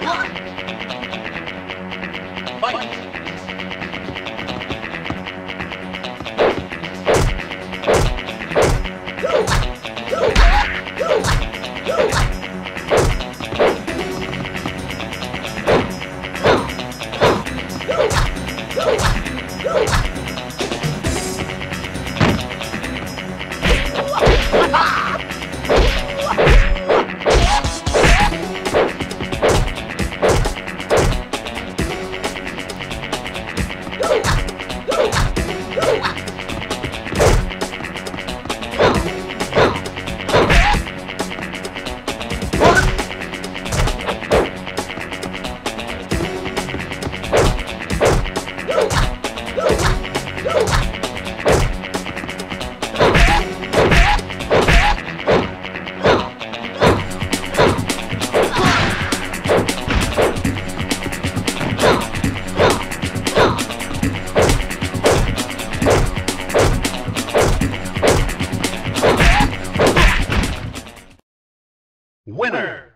か Winner!